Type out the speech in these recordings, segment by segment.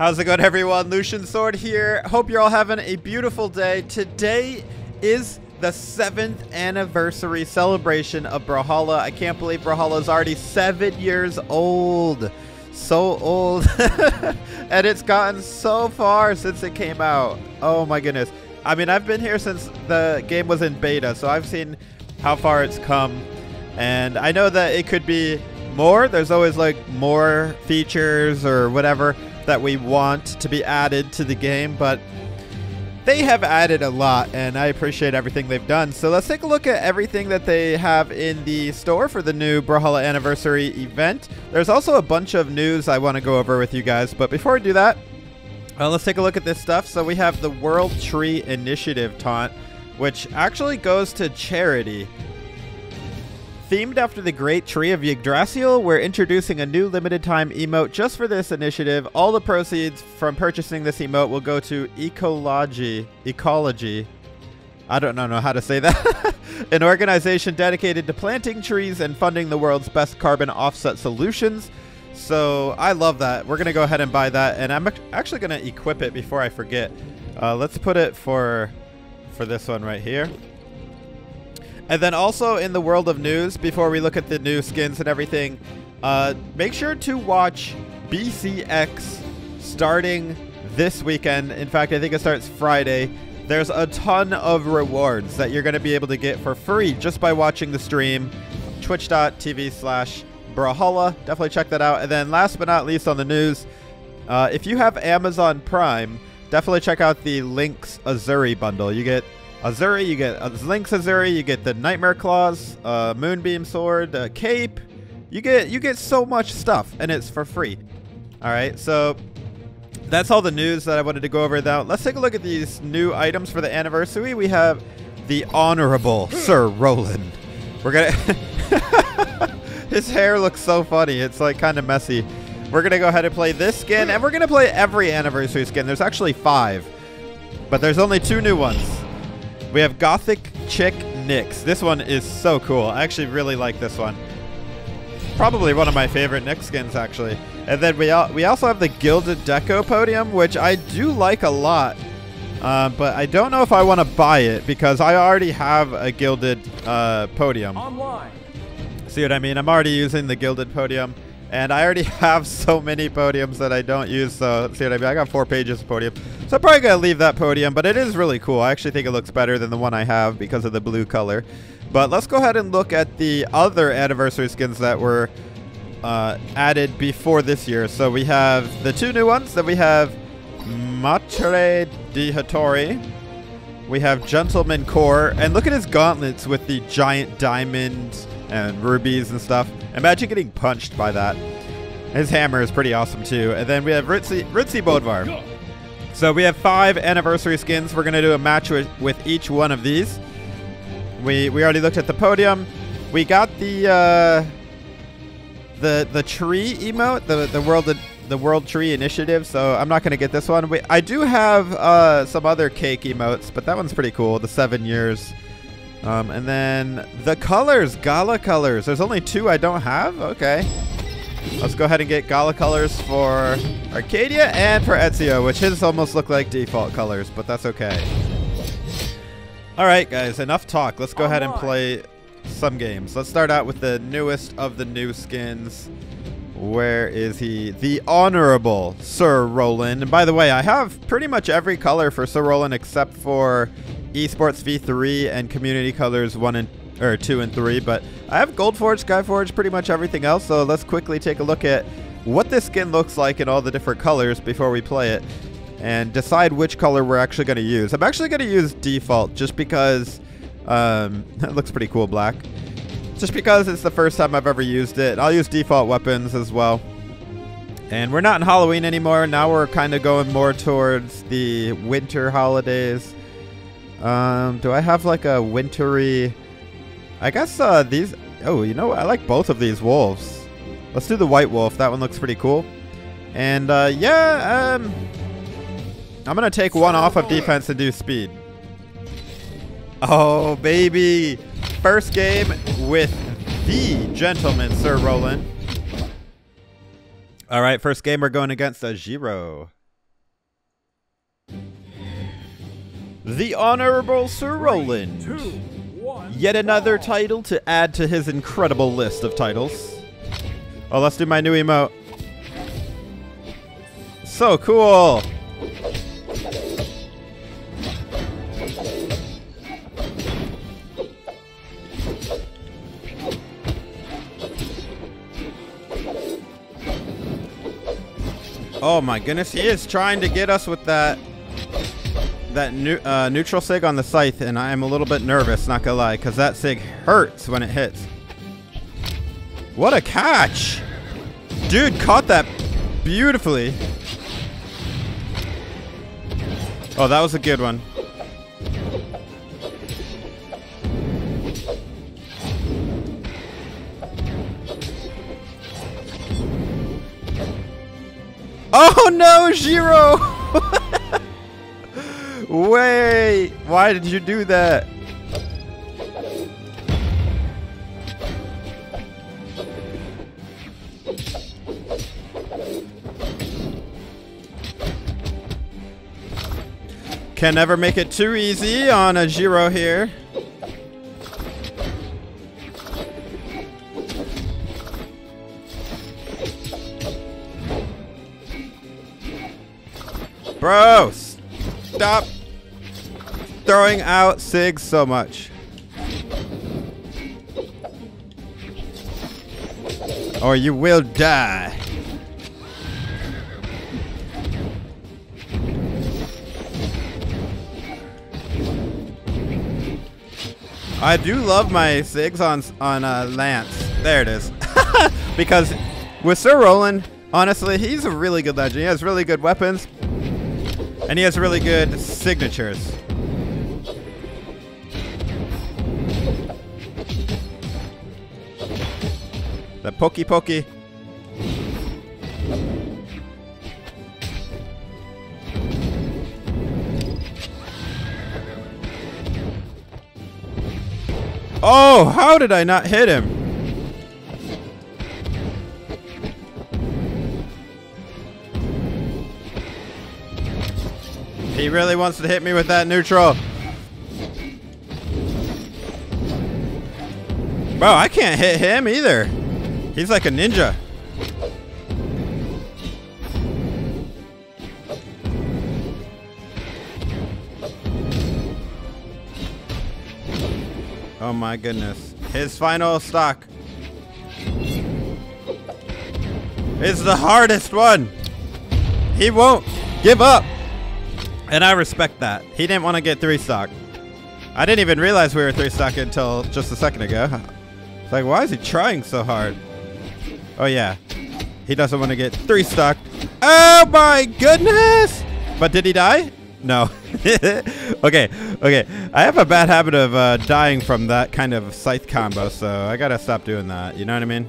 How's it going, everyone? Lucian Sword here. Hope you're all having a beautiful day. Today is the seventh anniversary celebration of Brawlhalla. I can't believe Brawlhalla is already seven years old. So old. and it's gotten so far since it came out. Oh my goodness. I mean, I've been here since the game was in beta, so I've seen how far it's come. And I know that it could be more. There's always like more features or whatever that we want to be added to the game, but they have added a lot, and I appreciate everything they've done. So let's take a look at everything that they have in the store for the new Brawlhalla Anniversary event. There's also a bunch of news I want to go over with you guys, but before we do that, uh, let's take a look at this stuff. So we have the World Tree Initiative taunt, which actually goes to charity. Themed after the Great Tree of Yggdrasil, we're introducing a new limited time emote just for this initiative. All the proceeds from purchasing this emote will go to Ecologi. Ecologi. I don't know how to say that. An organization dedicated to planting trees and funding the world's best carbon offset solutions. So I love that. We're going to go ahead and buy that. And I'm actually going to equip it before I forget. Uh, let's put it for, for this one right here. And then also in the world of news, before we look at the new skins and everything, uh, make sure to watch BCX starting this weekend. In fact, I think it starts Friday. There's a ton of rewards that you're going to be able to get for free just by watching the stream. Twitch.tv slash Brawlhalla. Definitely check that out. And then last but not least on the news, uh, if you have Amazon Prime, definitely check out the Lynx Azuri bundle. You get Azuri, you get Lynx Azuri, you get the Nightmare Claws, uh, Moonbeam Sword, uh, Cape. You get you get so much stuff, and it's for free. All right, so that's all the news that I wanted to go over. Now let's take a look at these new items for the anniversary. We have the Honorable Sir Roland. We're gonna. His hair looks so funny. It's like kind of messy. We're gonna go ahead and play this skin, and we're gonna play every anniversary skin. There's actually five, but there's only two new ones. We have Gothic Chick Nyx. This one is so cool. I actually really like this one. Probably one of my favorite Nyx skins, actually. And then we, al we also have the Gilded Deco podium, which I do like a lot. Uh, but I don't know if I want to buy it because I already have a Gilded uh, podium. Online. See what I mean? I'm already using the Gilded podium. And I already have so many podiums that I don't use, so see what I mean? I got four pages of podium. So I'm probably going to leave that podium, but it is really cool. I actually think it looks better than the one I have because of the blue color. But let's go ahead and look at the other anniversary skins that were uh, added before this year. So we have the two new ones. That we have Matre di Hattori. We have Gentleman Kor. And look at his gauntlets with the giant diamond and rubies and stuff. Imagine getting punched by that. His hammer is pretty awesome too. And then we have Ritzy, Ritzy Bodvar. So we have five anniversary skins. We're going to do a match with, with each one of these. We we already looked at the podium. We got the uh, the the tree emote, the the world the world tree initiative. So I'm not going to get this one. We, I do have uh, some other cake emotes, but that one's pretty cool. The seven years. Um, and then the colors, Gala colors. There's only two I don't have. Okay. Let's go ahead and get Gala colors for Arcadia and for Ezio, which his almost look like default colors, but that's okay. All right, guys, enough talk. Let's go ahead and play some games. Let's start out with the newest of the new skins. Where is he? The Honorable Sir Roland. And by the way, I have pretty much every color for Sir Roland except for Esports V3 and Community Colors 1 and or 2 and 3, but I have Goldforge, Skyforge, pretty much everything else, so let's quickly take a look at what this skin looks like in all the different colors before we play it and decide which color we're actually going to use. I'm actually going to use default just because um, it looks pretty cool black. Just because it's the first time I've ever used it. I'll use default weapons as well. And we're not in Halloween anymore. Now we're kind of going more towards the winter holidays. Um, do I have like a wintry... I guess uh, these... Oh, you know? I like both of these wolves. Let's do the white wolf. That one looks pretty cool. And uh, yeah, um, I'm going to take one off of defense and do speed. Oh, baby. First game with the gentleman, Sir Roland. All right, first game we're going against a Jiro. The Honorable Sir Roland. Yet another title to add to his incredible list of titles. Oh, let's do my new emote. So cool! Oh my goodness, he is trying to get us with that that new, uh, neutral sig on the scythe, and I am a little bit nervous, not gonna lie, because that sig hurts when it hits. What a catch! Dude caught that beautifully. Oh, that was a good one. Oh no, Jiro! Wait, why did you do that? Can never make it too easy on a Jiro here. Bro, stop throwing out SIGs so much. Or you will die. I do love my SIGs on on uh, Lance. There it is. because with Sir Roland, honestly, he's a really good legend. He has really good weapons. And he has really good signatures. The pokey pokey. Oh, how did I not hit him? He really wants to hit me with that neutral. Bro, I can't hit him either. He's like a ninja. Oh my goodness. His final stock. It's the hardest one. He won't give up. And I respect that. He didn't want to get three stock. I didn't even realize we were three stock until just a second ago. It's like, why is he trying so hard? Oh yeah. He doesn't want to get three stock. Oh my goodness! But did he die? No. okay, okay. I have a bad habit of uh, dying from that kind of scythe combo, so I gotta stop doing that. You know what I mean?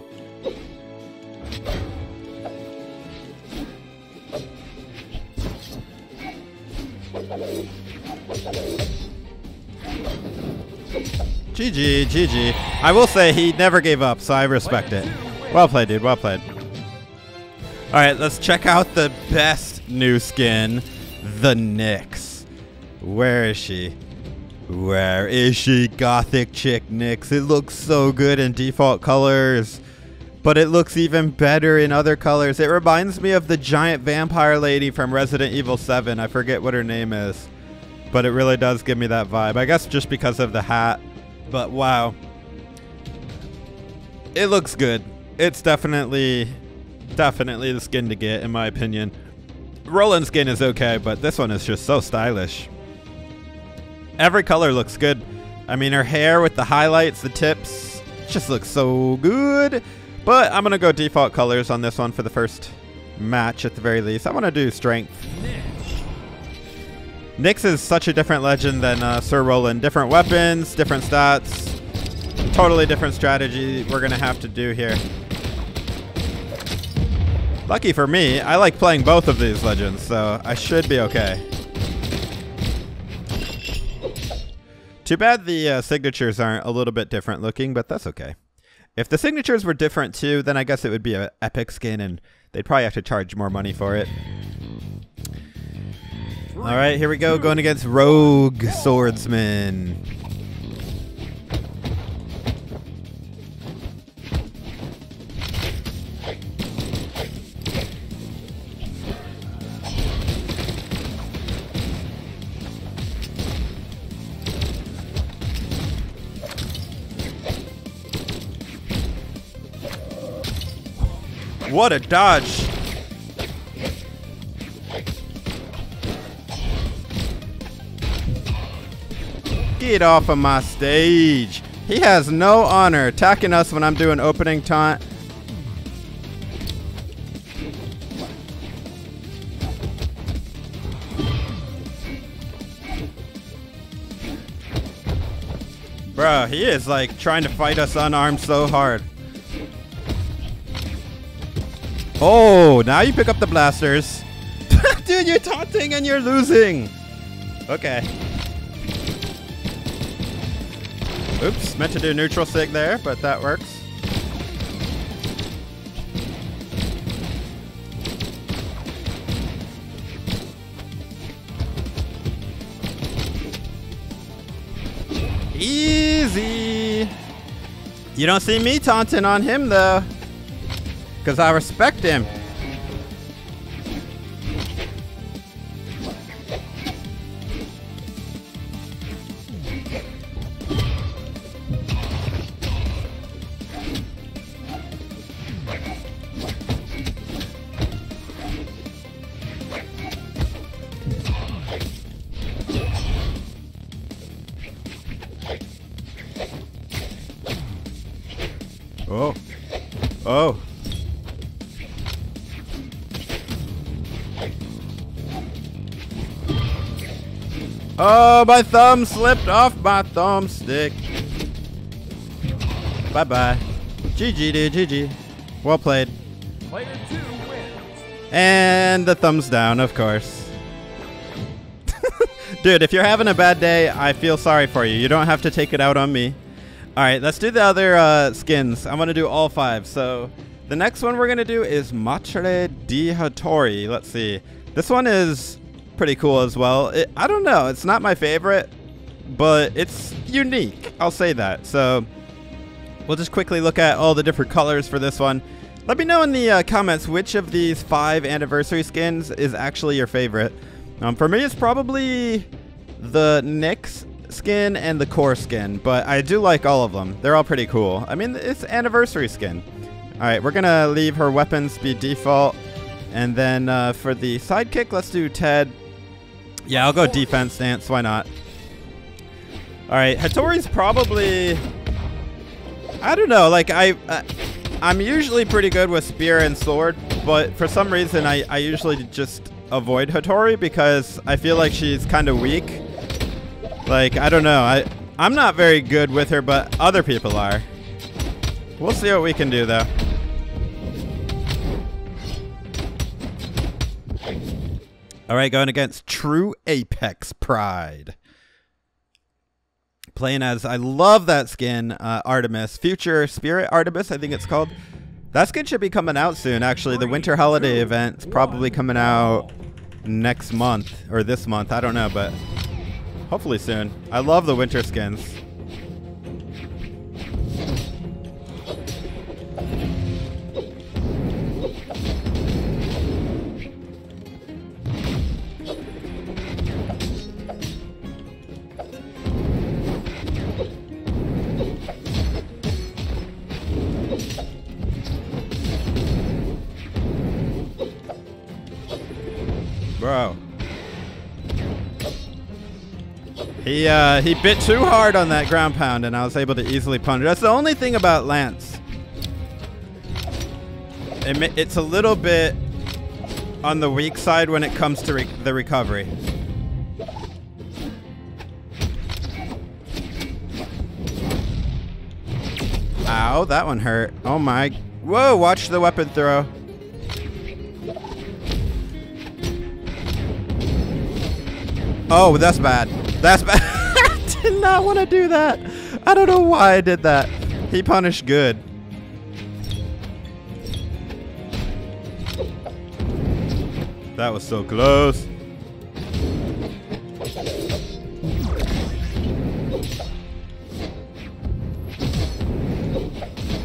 GG, GG. I will say he never gave up, so I respect it. Well played, dude. Well played. All right, let's check out the best new skin, the Nyx. Where is she? Where is she, gothic chick Nyx? It looks so good in default colors, but it looks even better in other colors. It reminds me of the giant vampire lady from Resident Evil 7. I forget what her name is, but it really does give me that vibe. I guess just because of the hat, but wow. It looks good. It's definitely, definitely the skin to get, in my opinion. Roland skin is okay, but this one is just so stylish. Every color looks good. I mean, her hair with the highlights, the tips, just looks so good. But I'm going to go default colors on this one for the first match at the very least. I want to do strength. Nyx is such a different legend than uh, Sir Roland. Different weapons, different stats. Totally different strategy we're going to have to do here. Lucky for me, I like playing both of these legends, so I should be okay. Too bad the uh, signatures aren't a little bit different looking, but that's okay. If the signatures were different too, then I guess it would be an epic skin and they'd probably have to charge more money for it. All right, here we go, going against Rogue Swordsman. What a dodge! Get off of my stage! He has no honor attacking us when I'm doing opening taunt. Bro, he is like trying to fight us unarmed so hard. Oh, now you pick up the blasters. Dude, you're taunting and you're losing. Okay. Oops, meant to do neutral sig there, but that works. Easy. You don't see me taunting on him though. Because I respect him. My thumb slipped off my thumbstick. Bye bye. GG, dude. GG. Well played. Player two wins. And the thumbs down, of course. Dude, if you're having a bad day, I feel sorry for you. You don't have to take it out on me. All right, let's do the other uh, skins. I'm going to do all five. So the next one we're going to do is Matre di Hattori. Let's see. This one is pretty cool as well. It, I don't know. It's not my favorite, but it's unique. I'll say that. So we'll just quickly look at all the different colors for this one. Let me know in the uh, comments which of these five anniversary skins is actually your favorite. Um, for me, it's probably the Nyx skin and the Kor skin, but I do like all of them. They're all pretty cool. I mean, it's anniversary skin. All right, we're gonna leave her weapons be default, and then uh, for the sidekick, let's do Ted. Yeah, I'll go defense stance. Why not? All right, Hattori's probably. I don't know. Like I, uh, I'm usually pretty good with spear and sword, but for some reason I, I usually just avoid Hattori because I feel like she's kind of weak. Like I don't know. I I'm not very good with her, but other people are. We'll see what we can do though. All right, going against True Apex Pride. Playing as, I love that skin, uh, Artemis. Future Spirit Artemis, I think it's called. That skin should be coming out soon, actually. The Winter Holiday event's probably coming out next month, or this month, I don't know, but hopefully soon. I love the winter skins. He uh, he bit too hard on that ground pound, and I was able to easily punish. That's the only thing about Lance. It, it's a little bit on the weak side when it comes to re the recovery. Ow, that one hurt. Oh my. Whoa, watch the weapon throw. Oh, that's bad. That's bad. I did not want to do that. I don't know why I did that. He punished good. That was so close.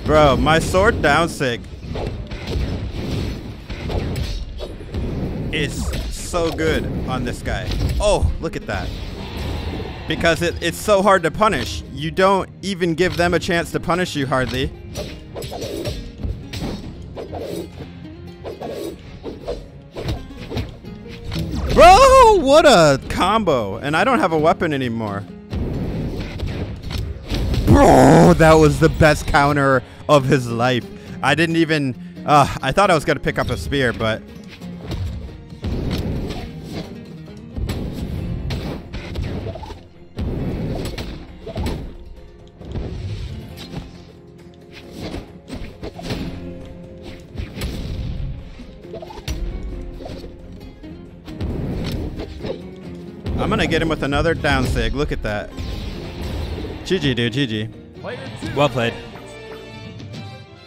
Bro, my sword down sig is so good on this guy. Oh, look at that. Because it, it's so hard to punish. You don't even give them a chance to punish you hardly. Bro, what a combo. And I don't have a weapon anymore. Bro, that was the best counter of his life. I didn't even... Uh, I thought I was going to pick up a spear, but... get him with another down sig. Look at that. GG, dude. GG. Well played.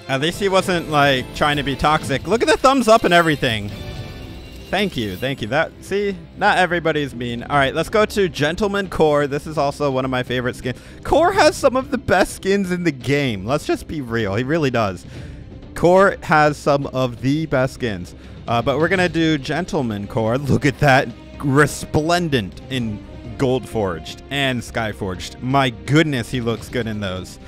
At least he wasn't like trying to be toxic. Look at the thumbs up and everything. Thank you, thank you. That see, not everybody's mean. All right, let's go to Gentleman Kor. This is also one of my favorite skins. Kor has some of the best skins in the game. Let's just be real. He really does. Kor has some of the best skins. Uh, but we're gonna do Gentleman Kor. Look at that, resplendent in Gold Forged and Sky Forged. My goodness, he looks good in those.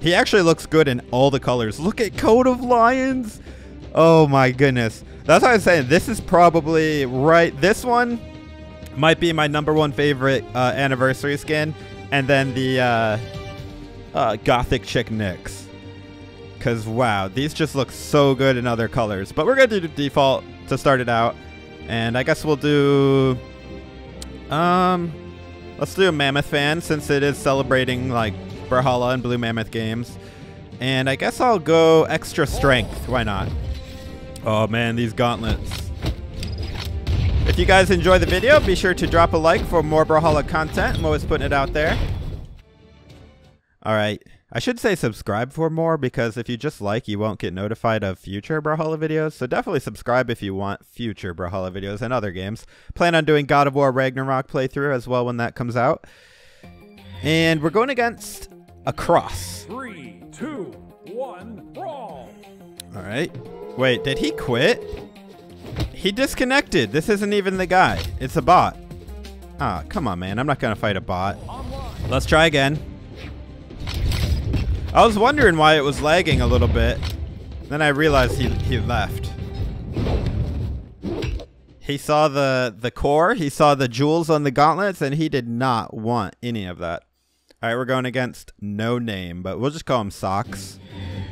He actually looks good in all the colors. Look at Coat of Lions. Oh my goodness. That's why I'm saying this is probably right. This one might be my number one favorite uh, anniversary skin. And then the uh, uh, Gothic Chick Nyx. Because, wow, these just look so good in other colors. But we're going to do default to start it out. And I guess we'll do... Um, let's do a Mammoth fan since it is celebrating, like, Brawlhalla and Blue Mammoth games. And I guess I'll go extra strength. Why not? Oh man, these gauntlets. If you guys enjoy the video, be sure to drop a like for more Brawlhalla content. I'm always putting it out there. Alright. I should say subscribe for more because if you just like, you won't get notified of future Brawlhalla videos. So definitely subscribe if you want future Brawlhalla videos and other games. Plan on doing God of War Ragnarok playthrough as well when that comes out. And we're going against a cross. Three, two, one, brawl. All right. Wait, did he quit? He disconnected. This isn't even the guy. It's a bot. Ah, come on, man. I'm not going to fight a bot. Online. Let's try again. I was wondering why it was lagging a little bit. Then I realized he, he left. He saw the, the Kor, he saw the jewels on the gauntlets, and he did not want any of that. All right, we're going against No Name, but we'll just call him Socks.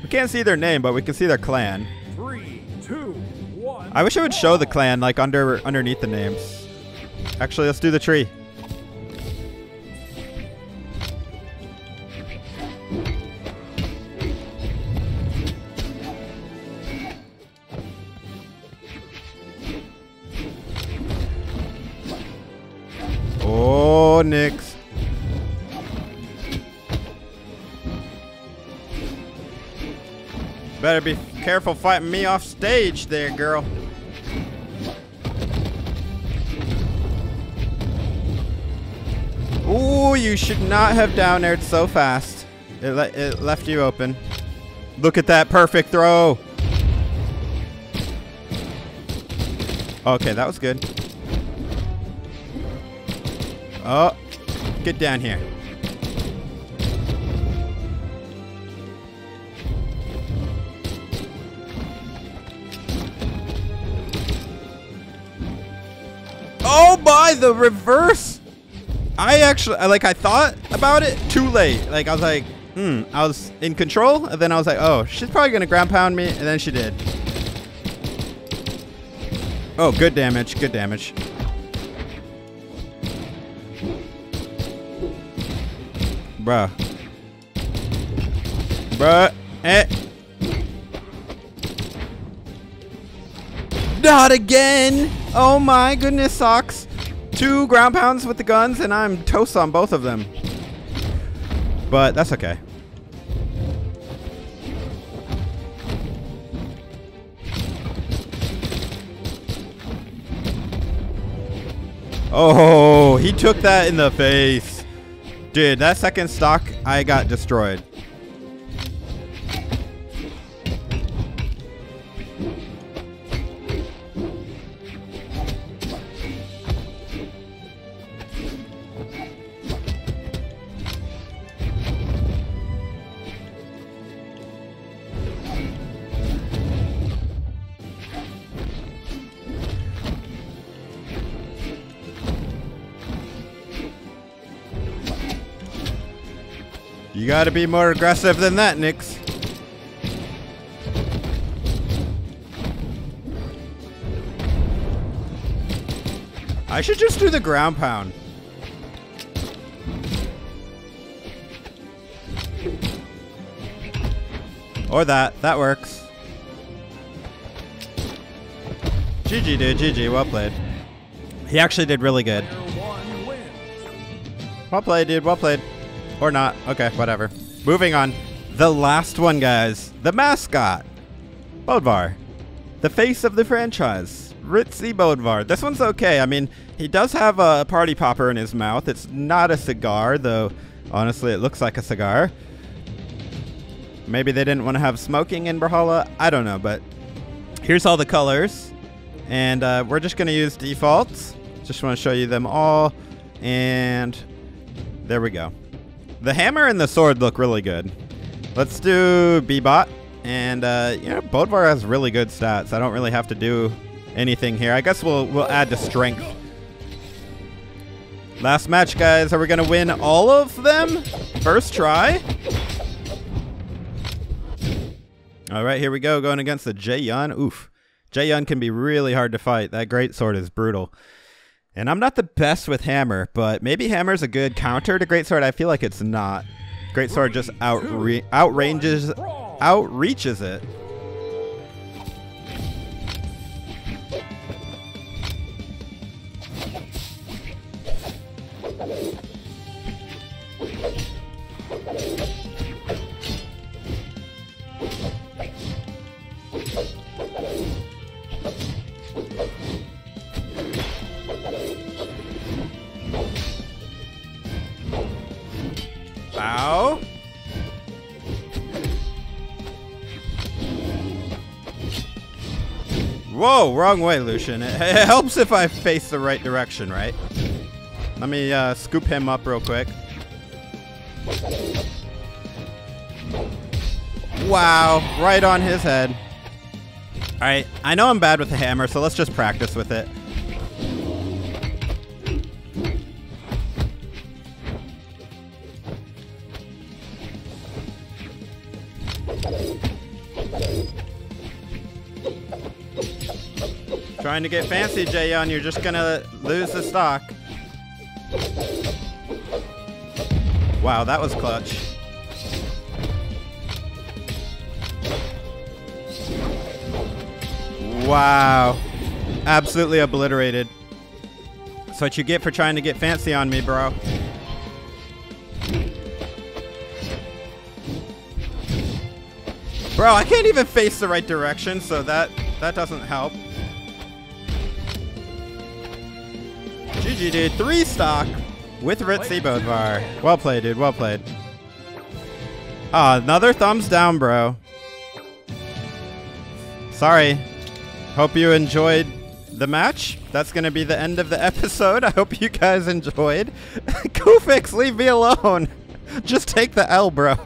We can't see their name, but we can see their clan. Three, two, one. I wish it would show the clan like under underneath the names. Actually, let's do the tree. Oh, Nyx. Better be careful fighting me off stage there, girl. Ooh, you should not have down aired so fast. It, le it left you open. Look at that perfect throw. Okay, that was good. Oh, get down here. Oh, by the reverse. I actually, like, I thought about it too late. Like, I was like, hmm, I was in control. And then I was like, oh, she's probably to ground pound me. And then she did. Oh, good damage. Good damage. Bruh. Bruh. Eh. Not again! Oh my goodness, socks. Two ground pounds with the guns, and I'm toast on both of them. But that's okay. Oh, he took that in the face. Dude, that second stock, I got destroyed. Gotta be more aggressive than that, Nyx. I should just do the ground pound. Or that. That works. GG, dude. GG. Well played. He actually did really good. Well played, dude. Well played. Or not. Okay, whatever. Moving on. The last one, guys. The mascot. Bodvar. The face of the franchise. Ritzy Bodvar. This one's okay. I mean, he does have a party popper in his mouth. It's not a cigar, though honestly it looks like a cigar. Maybe they didn't want to have smoking in Brawlhalla. I don't know, but here's all the colors. And uh, we're just going to use defaults. Just want to show you them all. And there we go. The hammer and the sword look really good. Let's do B-Bot. And, uh, you know, Bodvar has really good stats. I don't really have to do anything here. I guess we'll, we'll add to strength. Last match, guys. Are we going to win all of them? First try. All right, here we go. Going against the Jaeyun. Oof. Jaeyun can be really hard to fight. That great sword is brutal. And I'm not the best with hammer, but maybe hammer's a good counter to great sword. I feel like it's not. Great sword just outre- outranges, outreaches it. Whoa, wrong way, Lucian. It, it helps if I face the right direction, right? Let me uh, scoop him up real quick. Wow, right on his head. Alright, I know I'm bad with the hammer, so let's just practice with it. Trying to get fancy, Jaeyun, you're just gonna lose the stock. Wow, that was clutch. Wow. Absolutely obliterated. That's what you get for trying to get fancy on me, bro. Bro, I can't even face the right direction, so that that doesn't help. GG, dude. Three stock with Ritzy Bodvar. Well played, dude. Well played. Ah, another thumbs down, bro. Sorry. Hope you enjoyed the match. That's going to be the end of the episode. I hope you guys enjoyed. Kufix, leave me alone. Just take the L, bro.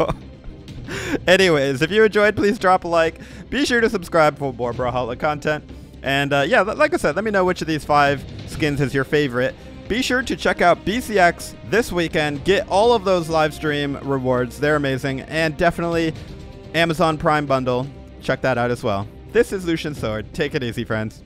Anyways, if you enjoyed, please drop a like. Be sure to subscribe for more Brawlhalla content. And uh, yeah, like I said, let me know which of these five skins is your favorite. Be sure to check out BCX this weekend. Get all of those live stream rewards. They're amazing. And definitely Amazon Prime Bundle. Check that out as well. This is Lucian Sword. Take it easy, friends.